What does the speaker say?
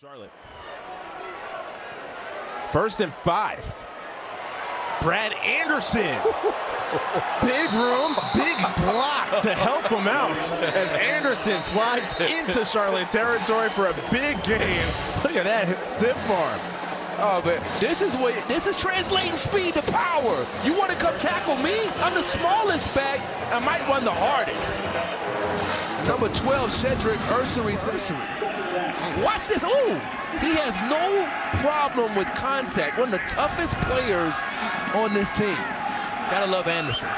Charlotte. First and five. Brad Anderson. Big room, big block to help him out as Anderson slides into Charlotte territory for a big gain. Look at that stiff arm. Oh, but this is what this is translating speed to power. You want to come tackle me? I'm the smallest back. I might run the hardest. Number 12, Cedric Ursary. Watch this. Ooh, he has no problem with contact. One of the toughest players on this team. Gotta love Anderson.